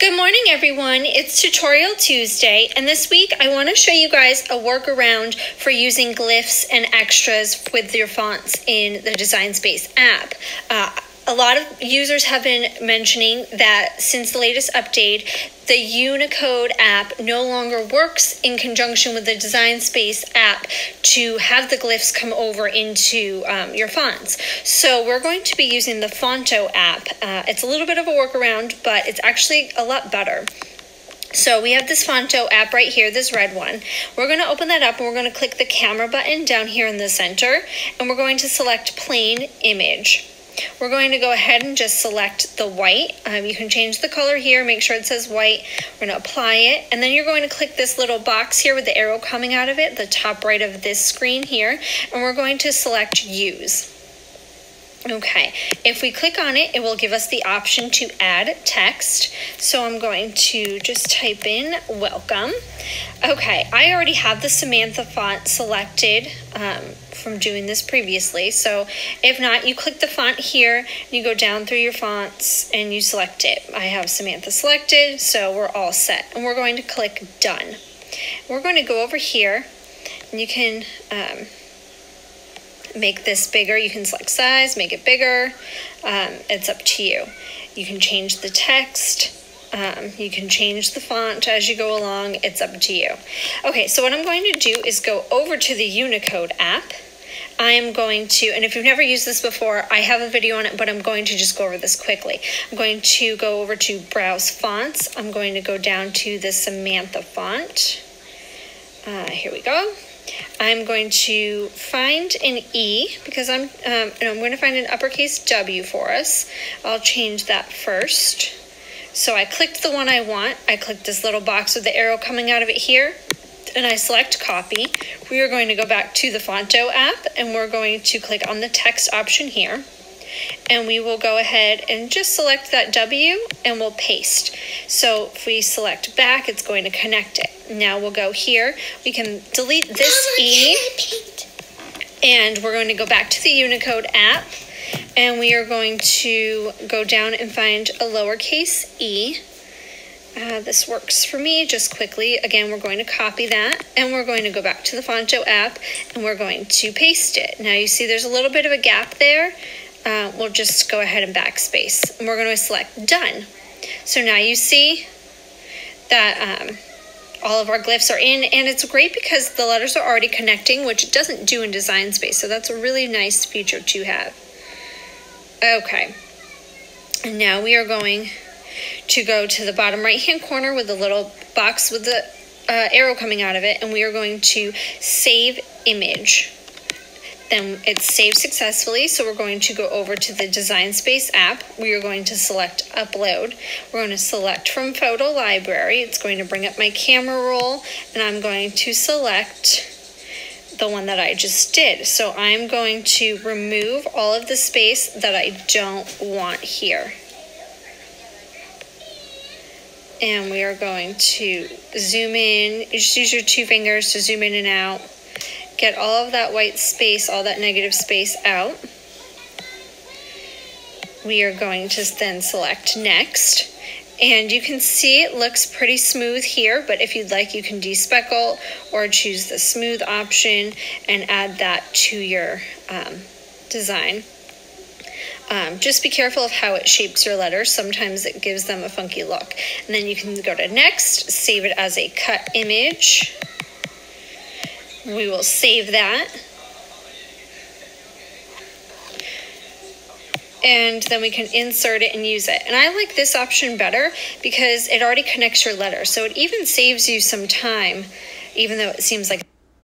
Good morning everyone, it's Tutorial Tuesday and this week I want to show you guys a workaround for using glyphs and extras with your fonts in the Design Space app. Uh, a lot of users have been mentioning that since the latest update, the Unicode app no longer works in conjunction with the Design Space app to have the glyphs come over into um, your fonts. So we're going to be using the Phonto app. Uh, it's a little bit of a workaround, but it's actually a lot better. So we have this Phonto app right here, this red one. We're going to open that up and we're going to click the camera button down here in the center and we're going to select plain image. We're going to go ahead and just select the white. Um, you can change the color here, make sure it says white. We're going to apply it, and then you're going to click this little box here with the arrow coming out of it, the top right of this screen here, and we're going to select use. Okay, if we click on it, it will give us the option to add text. So I'm going to just type in welcome. Okay, I already have the Samantha font selected um, from doing this previously. So if not, you click the font here, you go down through your fonts and you select it. I have Samantha selected, so we're all set. And we're going to click done. We're going to go over here and you can um, make this bigger. You can select size, make it bigger. Um, it's up to you. You can change the text. Um, you can change the font as you go along. It's up to you. Okay, so what I'm going to do is go over to the Unicode app. I am going to, and if you've never used this before, I have a video on it, but I'm going to just go over this quickly. I'm going to go over to Browse Fonts. I'm going to go down to the Samantha font. Uh, here we go. I'm going to find an E because I'm, um, I'm going to find an uppercase W for us. I'll change that first. So I clicked the one I want. I clicked this little box with the arrow coming out of it here and I select copy. We are going to go back to the Phonto app and we're going to click on the text option here and we will go ahead and just select that W and we'll paste. So if we select back, it's going to connect it. Now we'll go here. We can delete this E and we're going to go back to the Unicode app and we are going to go down and find a lowercase e. Uh, this works for me just quickly. Again, we're going to copy that and we're going to go back to the Phonto app and we're going to paste it. Now you see there's a little bit of a gap there uh, we'll just go ahead and backspace. And we're going to select done. So now you see that um, all of our glyphs are in and it's great because the letters are already connecting, which it doesn't do in Design Space. So that's a really nice feature to have. Okay. And now we are going to go to the bottom right hand corner with the little box with the uh, arrow coming out of it and we are going to save image Um, then it's saved successfully. So we're going to go over to the Design Space app. We are going to select upload. We're going to select from photo library. It's going to bring up my camera roll and I'm going to select the one that I just did. So I'm going to remove all of the space that I don't want here. And we are going to zoom in. You just use your two fingers to zoom in and out get all of that white space, all that negative space out. We are going to then select next. And you can see it looks pretty smooth here, but if you'd like, you can despeckle or choose the smooth option and add that to your um, design. Um, just be careful of how it shapes your letters. Sometimes it gives them a funky look. And then you can go to next, save it as a cut image. We will save that. and then we can insert it and use it. And I like this option better because it already connects your letter. So it even saves you some time, even though it seems like